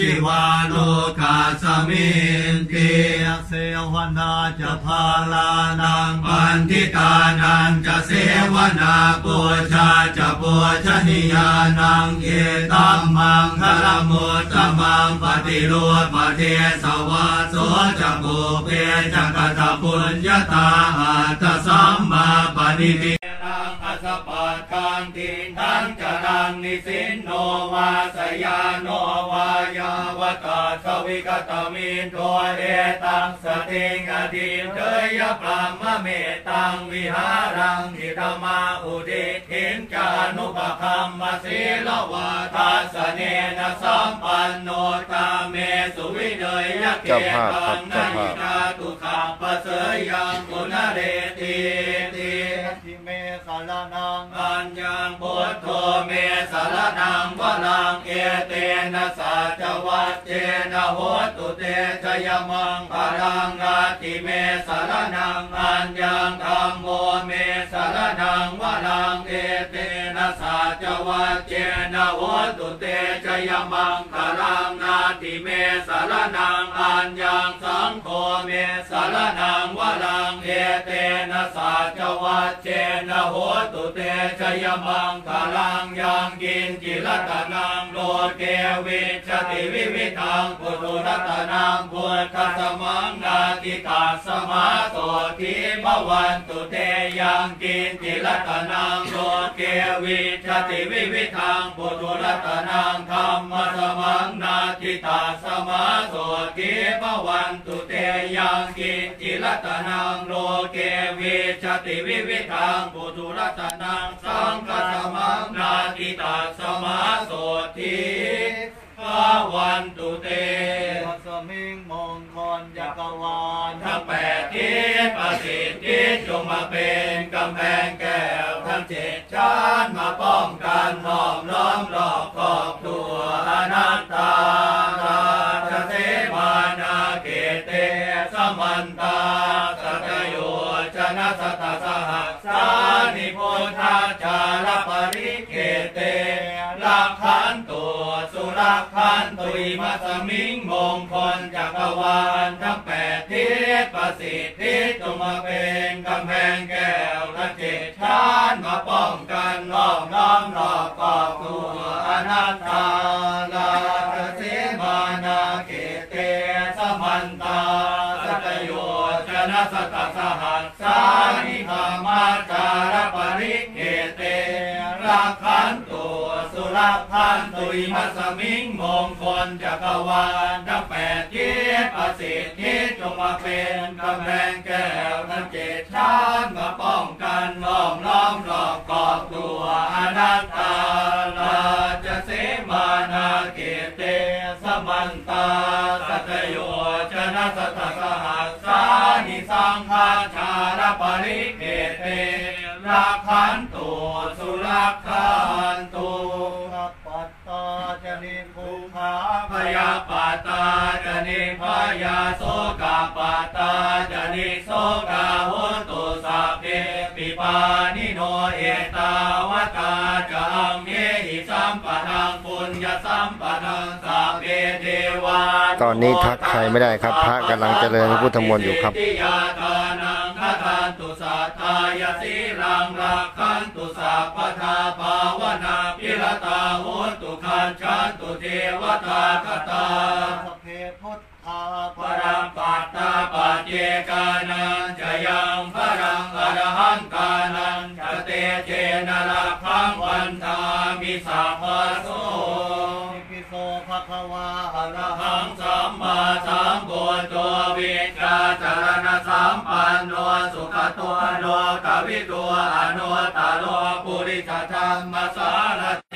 จิวาโลกาสมินเกเสวนาจะพาลานังปัณฑิตานัญจะเสวนาปูชาจะปูชะนียานังเอตัมมังคะละมุตตะมัง ปะฏิรูปะเทสะวาโสจะปุพเพ จะ กะตะปุญญะตา อัตตะสัมมาปะณิธิ จะ ติฏฐัญจะรังนิสินโนวา สะยาโนวายาวะตัสสะ วิคะตะมิทโธ เอตัง สะติงอะธิฏเฐยยะ พรัหมะเมตังวิหารัง อิธะมาหุ ทิฏฐิญจะ อะนุปะคัมมะ สีละวาทัสสะเนนะสัมปันโน กาเมสุวิเนยยะเคธังนะ หิ ชาตุ คัพภะเสยยัง ปุนะเร เมสารนังวลังเอเตนะสาจวัตเจนะโหตุเตชยมังพลังนาติเมสารนังอัญญังธรรมโมเมสารนังวลังเอเตนะสาจ วัตเจนะโหตุเตชยมังพลังนาติเมสารนังอัญญังสังโฆเมสารนังวรังเอเตนะสัจวัตเจนะโหตุเตชยมังคลังยังกินจิรตนังโลเกวิชติวิวิทังปุถุรตนังพุทธสมังนาติกาสมาโสทิมวันตุเตยังกินจิรตนังโลเกวิชติวิวิทังปุถุรัตนังธรรมสมังนาติตาสมาโสทิมวันตุเตยังกิจิรตนังโลเกวิชติวิวิทังปุถุรัตนังสังฆสมังนาติตาสมาโสทิภวันตุเต กวาลทั้งแปดทิศประสิทธิจงมาเป็นกำแพงแก้วทั้งเจ็ดชั้นมาป้องกันหอมล้อมรอบครอบตัวอนัตตาราชเสมานาเกเตสมันตาสัตโยชนะสัตสหัสสานิพุท กขันตุยมัสมิงมงคลจักรวาลทั้งแปดทิศประสิทธิจงมาเป็นกำแพงแก้วและเจ็ดชานมาป้อง สุรักขันตุยมัสมิงมงคลจักรวาลทั้งแปดทิศประสิทธิจงมาเป็นกำแพงแก้วทั้งเจ็ดชั้นมาป้องกันล้อมล้อมรอบกอบตัวอนัตตาลาจะเสมานาเกเตสมันตาสัตโยชนะสตสหัสสานิสังฆาชารปริเกเตรักขันตัวสุรักขัน นิพยาโสกาปาตาจนิโสกาโหตุสัพเพปิปานิโนเอตาวตาจังเมหิสัมปะทังปุญญสัมปะทังสัพเพเทวาตอนนี้ทักใครไม่ได้ครับ พระกำลังเจริญพระพุทธมนต์อยู่ครับติยาทานังคทันตุสัทธายสีลังรักขันตุสัพพทาภาวนาพิรตาโหตุขันชันตุเทวตาคตาสพเพพุทธา ปรัมปัตตาปัจเจกานังจะยังพรังอรหันตานังจะเตเจนรักขังวันทามิสัพพโสนิโสภะควาอะอรหังสัมมาสัมพุทโธวิชาจารณสัมปันโนสุขตัวโนกวิตัวอนุตตโลปุริสธรรมสารติ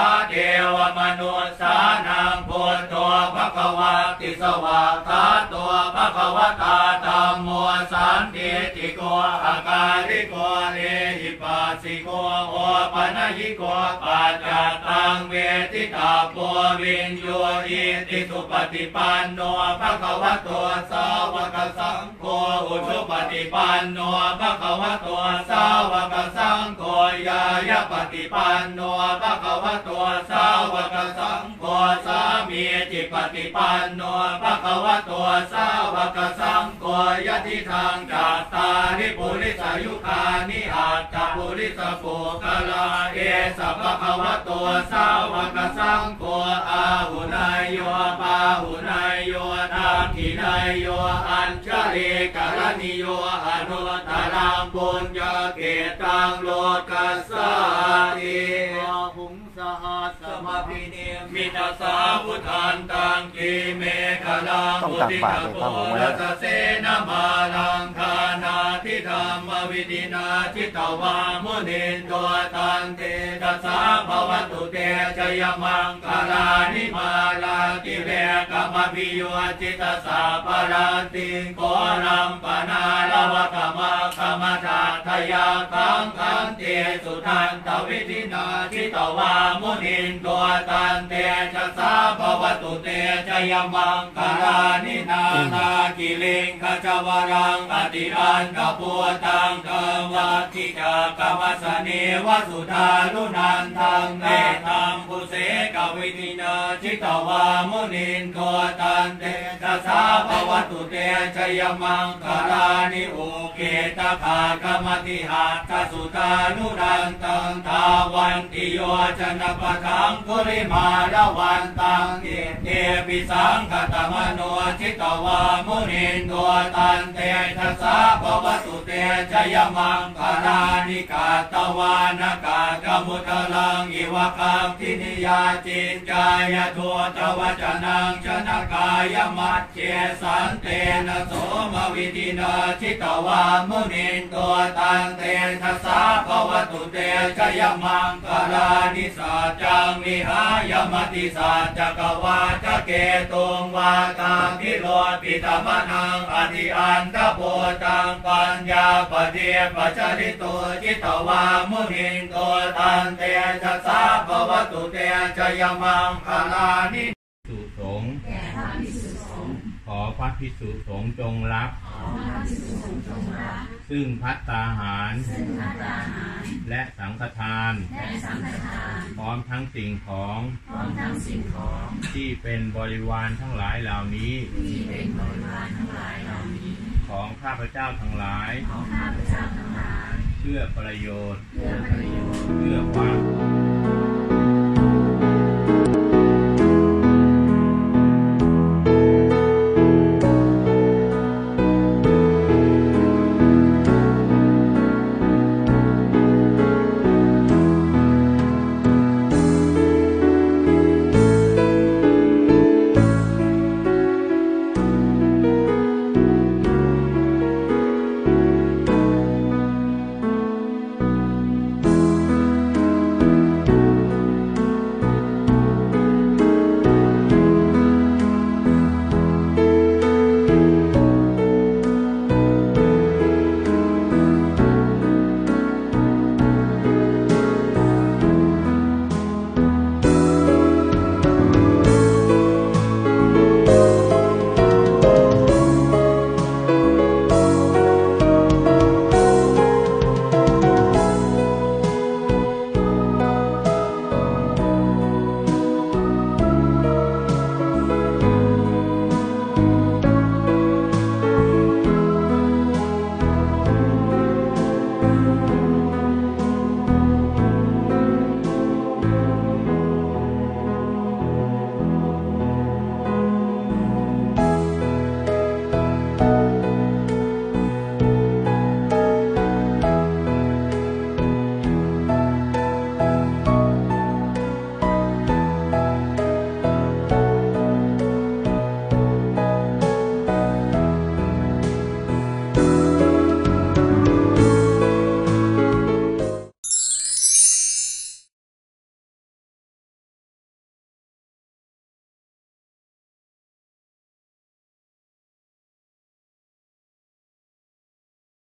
าเทวมนุษย์สานังพุทโธภะควะติสวาคาตัวภะควตาธรรมโมสันติติโกอาการิโกเลหิปัสสิโกโอปนัยิโกปัจจตังเวทิตาโพวินโยอิติสุปฏิปันโนภะควะโตสาวกสังโฆอุชุปฏิปันโนภะควะโตสาวกสังโฆยายาปฏิปันโนภะควะโตสาวกสังโฆสามีจิปฏิปันโนภะคะวะโตสาวกสังโฆยะทิทางจัตตาริปุริสายุคานิอาตตปุริสปุกลาเอสัพพะวะโตสาวกสังโฆอาหุนายโยปาหุนายโยนาคินายโยอัญชลีกรณิโยอนุตตรังปุญญเกตังโลกัสสาติ มพิเนมิตาสาวุทธันตังกีเมฆลังต้องตักบาตรเลยครับผมไว้รัสเสนามาลังคานาทิธรรมวิดินาทิตวามุนินตัวตันเตตัสสาภวตุเตจยมังคลานิมาลาติเวกา พิโยจิตสาปรันติโกรัมปนาลวะกมะกมะทาทยาคังคันเตสุทันตวิธินาจิตวามุนินตัวตันเตจะสาภวตุเตจยมังคลานินานากิลิงขจวรังอติอันตปัวตังเทวัคคิจักกะมะสะนีวะ สุทารุณันตังเมตตัมพุเสกะวิธินา ชิตะวามุนินโท ตันเตชะสา ภะวะตุเต ชะยะมังคะลานิ อุกขิตตะขัคคะมะติหัตถะสุทารุณันตัง ธาวันติโยชะนะปะถังคุลิมาละวันตัง อิทธีภิสังขะตะมะโน ชิตะวามุนินโท ตันเตชะสา ภะวะตุเต ชะยะมังคะลานิกัตวานะ กัฏฐะมุทะรังอิวะคัพภินียาจิญจายะ ทุฏฐะวะจะนัง ชะนะกายะมัชเฌ สันเตนะโสมะวิธินา ชิตะวามุนินโท ตันเตชะสา ภะวะตุเต ชะยะมังคะลานิสัจจัง วิหายมติสัจจกวาจเกตุงวาตังพิโรปิตมนังอธิอันตโพตังปัญญาปเดียปัจจริตุจิตวามุนินตัวตันเตทัสสะภวตุเตจยมังคลานิ อพระภิกษุสงฆ์จงรับ ซึ่งพัตตาหาร และสังฆทาน พร้อมทั้งสิ่งของ ที่เป็นบริวารทั้งหลายเหล่านี้ ของข้าพเจ้าทั้งหลาย เพื่อประโยชน์ เพื่อความ